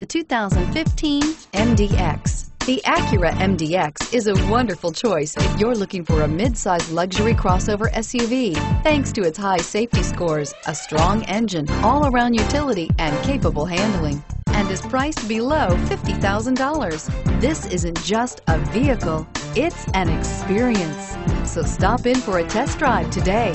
The 2015 MDX. The Acura MDX is a wonderful choice if you're looking for a mid-size luxury crossover SUV. Thanks to its high safety scores, a strong engine, all-around utility, and capable handling and is priced below $50,000. This isn't just a vehicle, it's an experience. So stop in for a test drive today.